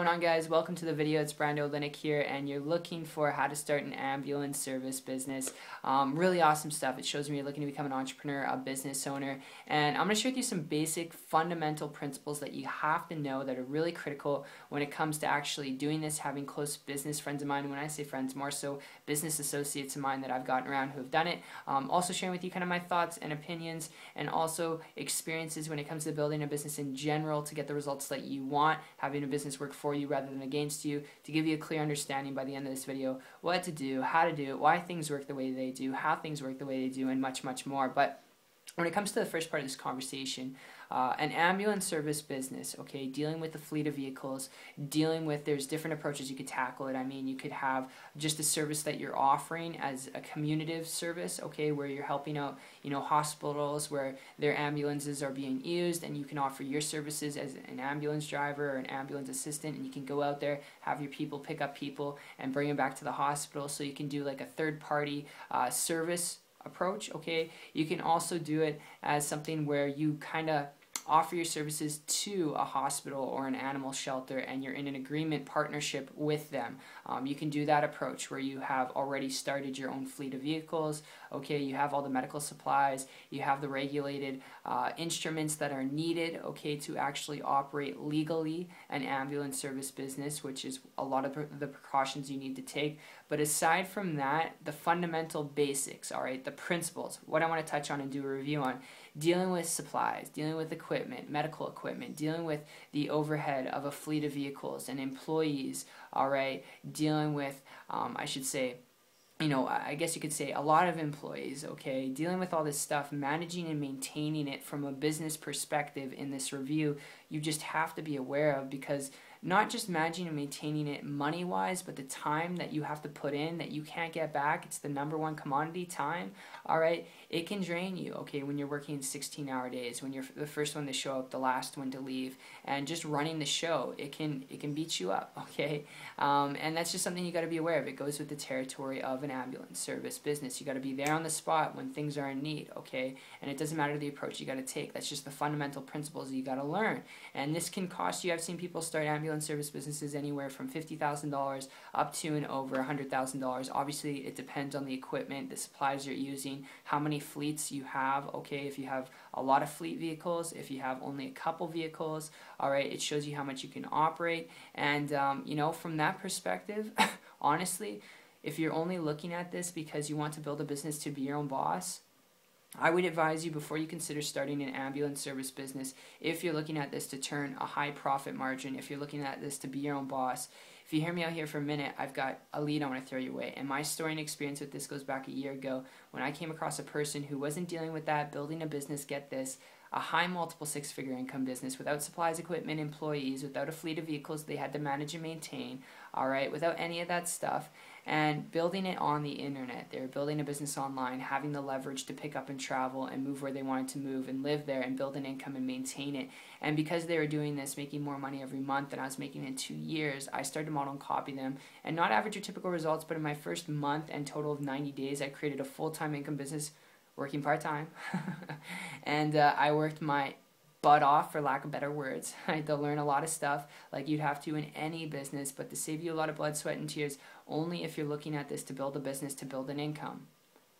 going on guys? Welcome to the video. It's Brando Linick here and you're looking for how to start an ambulance service business. Um, really awesome stuff. It shows me you're looking to become an entrepreneur a business owner and I'm going to share with you some basic fundamental principles that you have to know that are really critical when it comes to actually doing this having close business friends of mine. When I say friends more so business associates of mine that I've gotten around who have done it. Um, also sharing with you kind of my thoughts and opinions and also experiences when it comes to building a business in general to get the results that you want having a business work for for you rather than against you to give you a clear understanding by the end of this video what to do, how to do it, why things work the way they do, how things work the way they do, and much, much more. But when it comes to the first part of this conversation, uh, an ambulance service business, okay, dealing with the fleet of vehicles, dealing with, there's different approaches you could tackle it. I mean, you could have just a service that you're offering as a communitive service, okay, where you're helping out, you know, hospitals where their ambulances are being used, and you can offer your services as an ambulance driver or an ambulance assistant, and you can go out there, have your people pick up people, and bring them back to the hospital. So you can do like a third party uh, service approach, okay? You can also do it as something where you kind of offer your services to a hospital or an animal shelter and you're in an agreement partnership with them. Um, you can do that approach where you have already started your own fleet of vehicles, okay, you have all the medical supplies, you have the regulated uh, instruments that are needed, okay, to actually operate legally an ambulance service business, which is a lot of the precautions you need to take. But aside from that, the fundamental basics, all right, the principles, what I want to touch on and do a review on, dealing with supplies, dealing with equipment, medical equipment, dealing with the overhead of a fleet of vehicles and employees, all right, dealing with, um, I should say, you know, I guess you could say a lot of employees, okay, dealing with all this stuff, managing and maintaining it from a business perspective in this review, you just have to be aware of because not just managing and maintaining it money wise, but the time that you have to put in that you can't get back. It's the number one commodity time. All right. It can drain you, okay, when you're working 16 hour days, when you're the first one to show up, the last one to leave, and just running the show, it can it can beat you up, okay? Um, and that's just something you got to be aware of. It goes with the territory of an ambulance service business. You got to be there on the spot when things are in need, okay? And it doesn't matter the approach you got to take. That's just the fundamental principles you got to learn. And this can cost you. I've seen people start ambulance ambulance service businesses anywhere from $50,000 up to and over $100,000. Obviously, it depends on the equipment, the supplies you're using, how many fleets you have. Okay, if you have a lot of fleet vehicles, if you have only a couple vehicles, all right, it shows you how much you can operate. And, um, you know, from that perspective, honestly, if you're only looking at this because you want to build a business to be your own boss, I would advise you before you consider starting an ambulance service business, if you're looking at this to turn a high profit margin, if you're looking at this to be your own boss, if you hear me out here for a minute, I've got a lead I want to throw your way. And my story and experience with this goes back a year ago when I came across a person who wasn't dealing with that, building a business, get this, a high multiple six figure income business without supplies, equipment, employees, without a fleet of vehicles they had to manage and maintain, all right, without any of that stuff and building it on the internet. They were building a business online, having the leverage to pick up and travel and move where they wanted to move and live there and build an income and maintain it. And because they were doing this, making more money every month than I was making in two years, I started model and copy them and not average your typical results, but in my first month and total of 90 days, I created a full time income business working part time. and uh, I worked my butt off for lack of better words. I had to learn a lot of stuff like you'd have to in any business, but to save you a lot of blood, sweat, and tears only if you're looking at this to build a business, to build an income.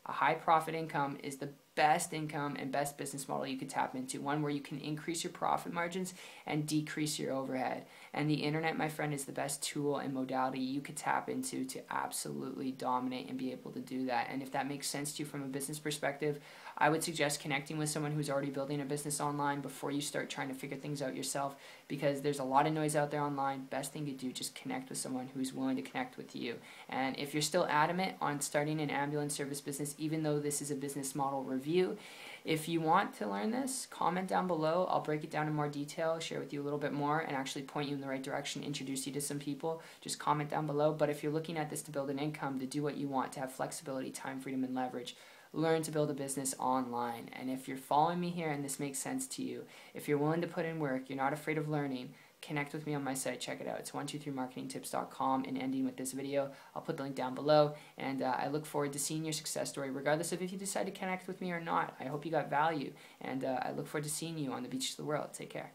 A high profit income is the best income and best business model you could tap into. One where you can increase your profit margins and decrease your overhead. And the internet, my friend, is the best tool and modality you could tap into to absolutely dominate and be able to do that. And if that makes sense to you from a business perspective, I would suggest connecting with someone who's already building a business online before you start trying to figure things out yourself because there's a lot of noise out there online. Best thing to do, just connect with someone who's willing to connect with you. And if you're still adamant on starting an ambulance service business, even though this is a business model review, if you want to learn this, comment down below. I'll break it down in more detail, share with you a little bit more, and actually point you in the right direction, introduce you to some people. Just comment down below. But if you're looking at this to build an income, to do what you want, to have flexibility, time, freedom, and leverage, learn to build a business online. And if you're following me here and this makes sense to you, if you're willing to put in work, you're not afraid of learning, connect with me on my site. Check it out. It's 123marketingtips.com. And ending with this video, I'll put the link down below. And uh, I look forward to seeing your success story, regardless of if you decide to connect with me or not. I hope you got value. And uh, I look forward to seeing you on the beaches of the world. Take care.